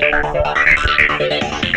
Gracias.